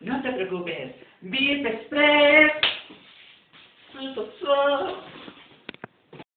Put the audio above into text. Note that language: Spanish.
No te preocupes. Beef Express.